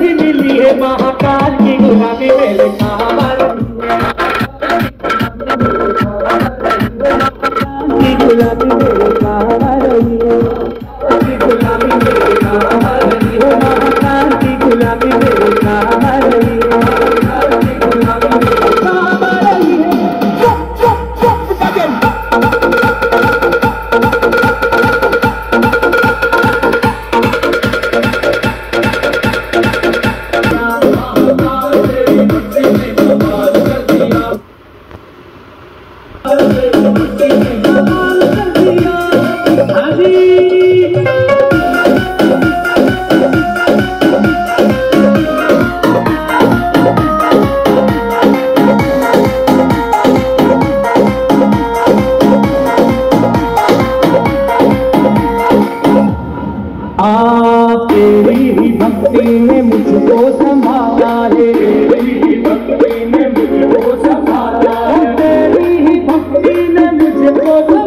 भी मिली है महाकाल की गुलामी में लिखा भक्ति में मुझको संभाला है तेरी ही भक्ति ने मुझको संभाला है तेरी ही भक्ति ने मुझको